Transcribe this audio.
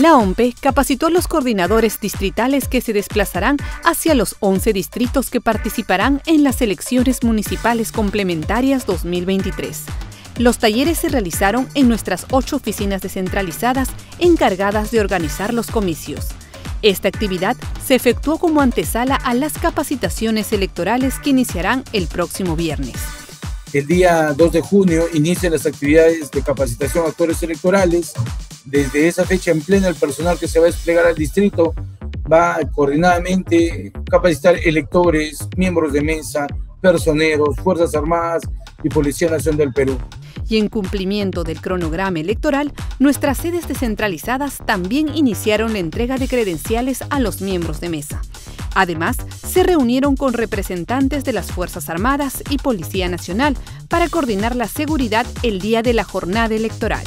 La OMPE capacitó a los coordinadores distritales que se desplazarán hacia los 11 distritos que participarán en las elecciones municipales complementarias 2023. Los talleres se realizaron en nuestras ocho oficinas descentralizadas encargadas de organizar los comicios. Esta actividad se efectuó como antesala a las capacitaciones electorales que iniciarán el próximo viernes. El día 2 de junio inician las actividades de capacitación a actores electorales. Desde esa fecha en plena el personal que se va a desplegar al distrito va coordinadamente a capacitar electores, miembros de mesa, personeros, Fuerzas Armadas y Policía Nacional del Perú y en cumplimiento del cronograma electoral, nuestras sedes descentralizadas también iniciaron la entrega de credenciales a los miembros de mesa. Además, se reunieron con representantes de las Fuerzas Armadas y Policía Nacional para coordinar la seguridad el día de la jornada electoral.